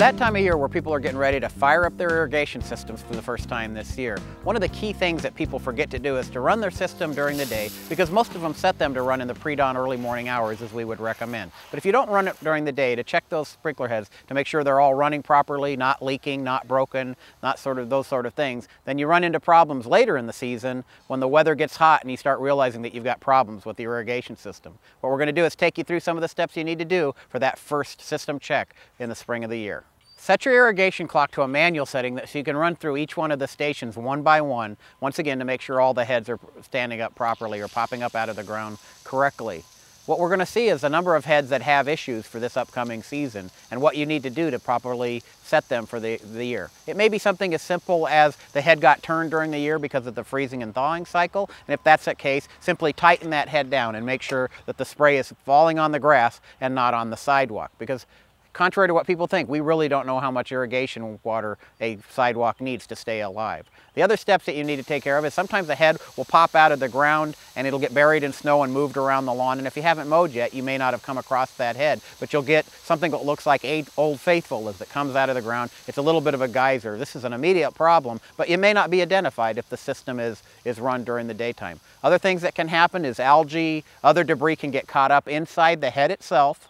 that time of year where people are getting ready to fire up their irrigation systems for the first time this year. One of the key things that people forget to do is to run their system during the day because most of them set them to run in the pre-dawn early morning hours as we would recommend. But if you don't run it during the day to check those sprinkler heads to make sure they're all running properly, not leaking, not broken, not sort of those sort of things, then you run into problems later in the season when the weather gets hot and you start realizing that you've got problems with the irrigation system. What we're going to do is take you through some of the steps you need to do for that first system check in the spring of the year. Set your irrigation clock to a manual setting so you can run through each one of the stations one by one, once again to make sure all the heads are standing up properly or popping up out of the ground correctly. What we're going to see is a number of heads that have issues for this upcoming season and what you need to do to properly set them for the, the year. It may be something as simple as the head got turned during the year because of the freezing and thawing cycle, and if that's the case, simply tighten that head down and make sure that the spray is falling on the grass and not on the sidewalk because Contrary to what people think, we really don't know how much irrigation water a sidewalk needs to stay alive. The other steps that you need to take care of is sometimes the head will pop out of the ground and it'll get buried in snow and moved around the lawn. And if you haven't mowed yet, you may not have come across that head, but you'll get something that looks like Old Faithful as it comes out of the ground. It's a little bit of a geyser. This is an immediate problem, but it may not be identified if the system is, is run during the daytime. Other things that can happen is algae, other debris can get caught up inside the head itself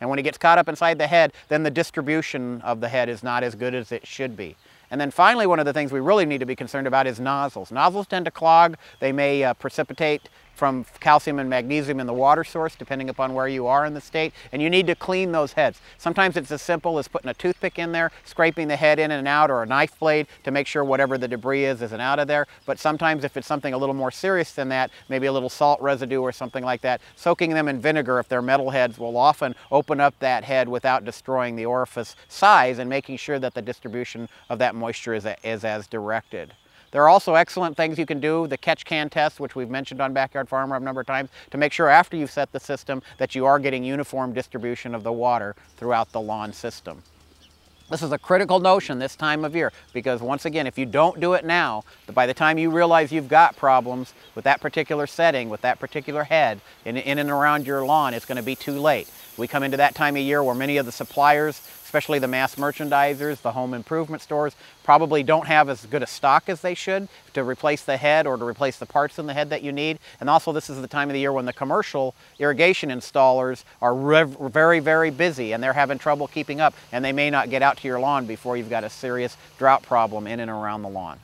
and when it gets caught up inside the head, then the distribution of the head is not as good as it should be. And then finally, one of the things we really need to be concerned about is nozzles. Nozzles tend to clog. They may uh, precipitate from calcium and magnesium in the water source, depending upon where you are in the state, and you need to clean those heads. Sometimes it's as simple as putting a toothpick in there, scraping the head in and out, or a knife blade to make sure whatever the debris is isn't out of there. But sometimes if it's something a little more serious than that, maybe a little salt residue or something like that, soaking them in vinegar if they're metal heads will often open up that head without destroying the orifice size and making sure that the distribution of that moisture is, is as directed. There are also excellent things you can do, the catch can test, which we've mentioned on Backyard Farmer a number of times, to make sure after you've set the system that you are getting uniform distribution of the water throughout the lawn system. This is a critical notion this time of year because once again, if you don't do it now, by the time you realize you've got problems with that particular setting, with that particular head in, in and around your lawn, it's going to be too late. We come into that time of year where many of the suppliers especially the mass merchandisers, the home improvement stores, probably don't have as good a stock as they should to replace the head or to replace the parts in the head that you need. And also this is the time of the year when the commercial irrigation installers are very, very busy and they're having trouble keeping up and they may not get out to your lawn before you've got a serious drought problem in and around the lawn.